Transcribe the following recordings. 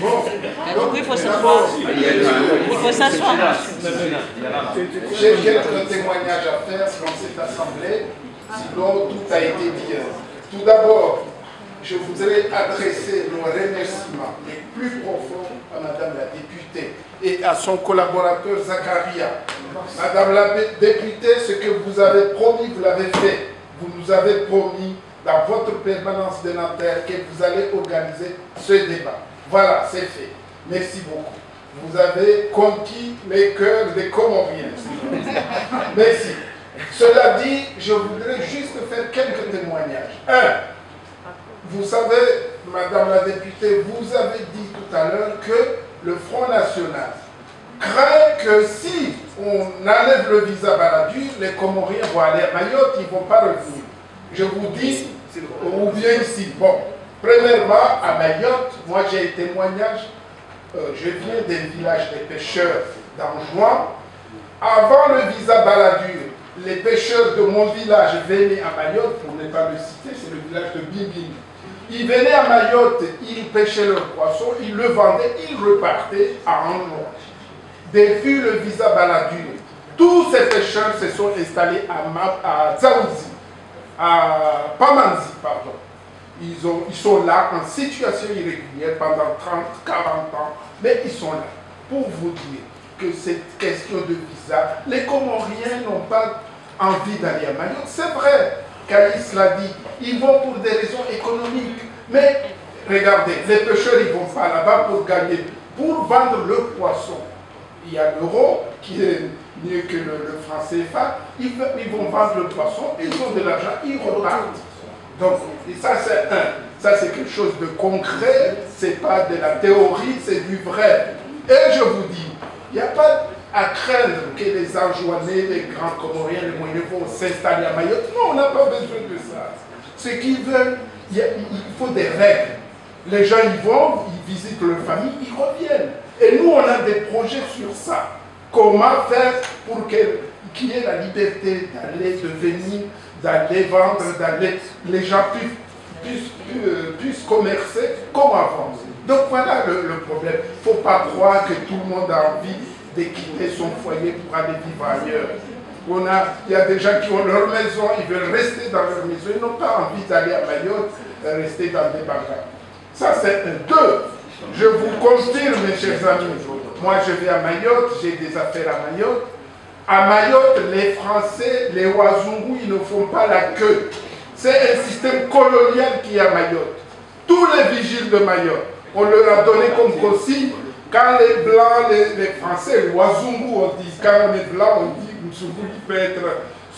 mon... Donc il faut s'asseoir. Il faut s'asseoir. J'ai quelques témoignages à faire dans cette assemblée, sinon tout a été dit. Tout d'abord, je voudrais adresser nos remerciements les plus profonds à Madame la députée et à son collaborateur Zacharia. Madame la députée, ce que vous avez promis, vous l'avez fait. Vous nous avez promis dans votre permanence de Nanterre que vous allez organiser ce débat. Voilà, c'est fait. Merci beaucoup. Vous avez conquis les cœurs des Comoriens. Merci. Cela dit, je voudrais juste faire quelques témoignages. Un, vous savez, Madame la députée, vous avez dit tout à l'heure que le Front National craint que si on enlève le visa Baladur, les Comoriens vont aller à Mayotte, ils ne vont pas revenir. Je vous dis, ou bien ici. Bon, premièrement, à Mayotte, moi j'ai un témoignage, euh, je viens d'un village des pêcheurs d'Anjouan. Avant le visa Baladur, les pêcheurs de mon village venaient à Mayotte, pour ne pas le citer, c'est le village de Bimbing. Ils venaient à Mayotte, ils pêchaient leurs poissons, ils le vendaient, ils repartaient à Anjouan. Depuis le visa Baladur, tous ces pêcheurs se sont installés à, à à Pamanzi, pardon. Ils, ont, ils sont là en situation irrégulière pendant 30, 40 ans, mais ils sont là pour vous dire que cette question de visa, les Comoriens n'ont pas envie d'aller à Mayotte. C'est vrai, Caïs l'a dit, ils vont pour des raisons économiques. Mais regardez, les pêcheurs, ils vont pas là-bas pour gagner, pour vendre le poisson. Il y a l'euro qui est mieux que le, franc CFA, ils, ils, vont vendre le poisson, ils ont de l'argent, ils repartent. Donc, ça c'est un, ça c'est quelque chose de concret, c'est pas de la théorie, c'est du vrai. Et je vous dis, il n'y a pas à craindre que les Anjouanais, les grands Comoriens, les moyens vont s'installer à Mayotte. Non, on n'a pas besoin de ça. Ce qu'ils veulent, il, faut des règles. Les gens y vont, ils visitent leur famille, ils reviennent. Et nous, on a des projets sur ça. Comment faire pour qu'il y ait la liberté d'aller, de venir, d'aller vendre, d'aller, les gens puissent, puissent, commercer comme avant. Donc voilà le, problème. Il ne faut pas croire que tout le monde a envie de quitter son foyer pour aller vivre ailleurs. On a, il y a des gens qui ont leur maison, ils veulent rester dans leur maison, ils n'ont pas envie d'aller à Mayotte, rester dans des bagages. Ça c'est un. Deux, je vous confirme, mes chers amis, moi, je vais à Mayotte, j'ai des affaires à Mayotte. À Mayotte, les Français, les Wazungu, ils ne font pas la queue. C'est un système colonial qui est à Mayotte. Tous les vigiles de Mayotte, on leur a donné comme consigne, quand les Blancs, les, Français, les Wazungu, on dit, quand on est blanc, on dit Mzungu, il peut être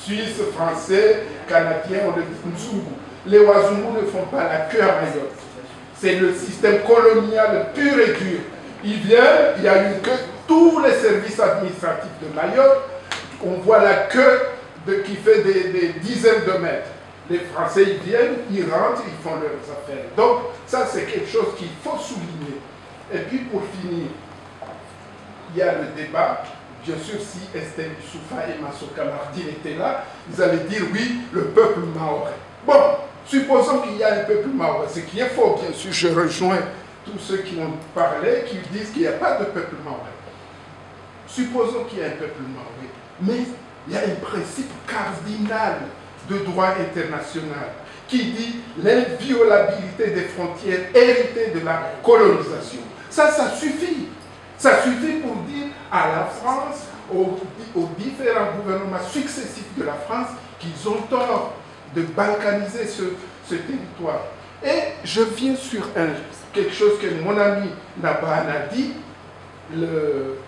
Suisse, Français, Canadien, on dit Mzungu. Les Wazungu ne font pas la queue à Mayotte. C'est le système colonial pur et dur. Il vient, il y a une queue, tous les services administratifs de Mayotte, on voit la queue de, qui fait des, dizaines de mètres. Les Français, ils viennent, ils rentrent, ils font leurs affaires. Donc, ça, c'est quelque chose qu'il faut souligner. Et puis, pour finir, il y a le débat. Bien sûr, si Estelle Soufa et Massoka Mardin étaient là, ils allaient dire oui, le peuple maoré. Bon, supposons qu'il y a un peuple maoré, ce qui est faux, bien sûr, je rejoins tous ceux qui ont parlé, qui disent qu'il n'y a pas de peuple maoré. Supposons qu'il y a un peuple maoré, mais il y a un principe cardinal de droit international qui dit l'inviolabilité des frontières héritées de la colonisation. Ça, ça suffit. Ça suffit pour dire à la France, aux, différents gouvernements successifs de la France, qu'ils ont tort de balkaniser ce, territoire. Et je viens sur quelque chose que mon ami Naban a dit, le,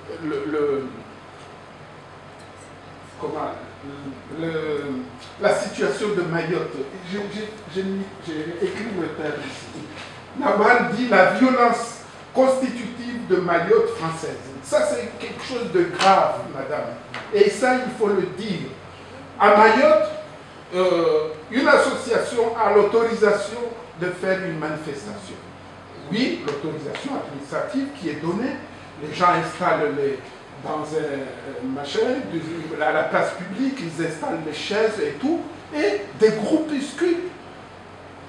la situation de Mayotte. J'ai écrit le terme ici. Naban dit la violence constitutive de Mayotte française. Ça, c'est quelque chose de grave, madame. Et ça, il faut le dire. À Mayotte, euh, une association a l'autorisation de faire une manifestation. Oui, l'autorisation administrative qui est donnée, les gens installent les, dans un machin, à la place publique, ils installent les chaises et tout, et des groupuscules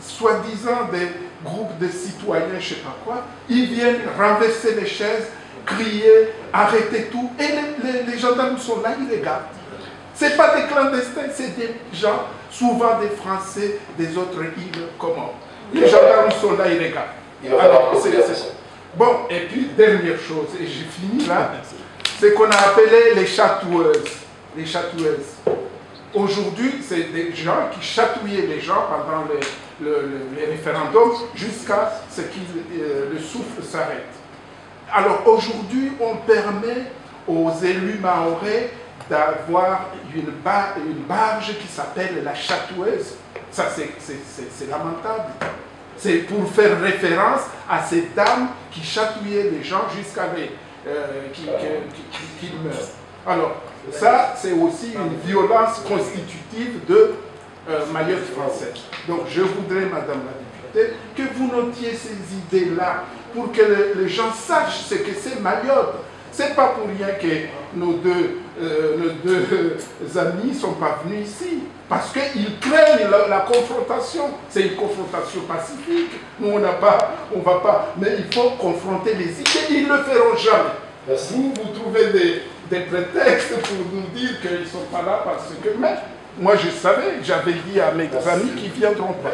soi-disant des groupes de citoyens, je ne sais pas quoi, ils viennent renverser les chaises, crier, arrêter tout, et les, gendarmes sont là, ils regardent. Ce n'est pas des clandestins, c'est des gens, souvent des Français, des autres îles comment Les gendarmes sont là, ils regardent. Alors, Bon, et puis, dernière chose, et j'ai fini là, c'est qu'on a appelé les chatoueuses. Les chatoueuses. Aujourd'hui, c'est des gens qui chatouillaient les gens pendant les, référendums jusqu'à ce que euh, le souffle s'arrête. Alors aujourd'hui, on permet aux élus maorais d'avoir une, barge qui s'appelle la chatoueuse. Ça, c'est lamentable. C'est pour faire référence à ces dames qui chatouillaient les gens jusqu'à euh, qu'ils meurent. Alors, ça, c'est aussi une violence constitutive de euh, Mayotte française. Donc, je voudrais, Madame la députée, que vous notiez ces idées-là pour que les gens sachent ce que c'est Mayotte. C'est pas pour rien que nos deux, euh, nos deux amis sont pas venus ici. Parce qu'ils craignent la, confrontation. C'est une confrontation pacifique. Nous, on n'a pas, on va pas. Mais il faut confronter les idées. Ils ne le feront jamais. Vous, vous trouvez des, des prétextes pour nous dire qu'ils ne sont pas là parce que... Mais moi, je savais, j'avais dit à mes amis qui viendront pas.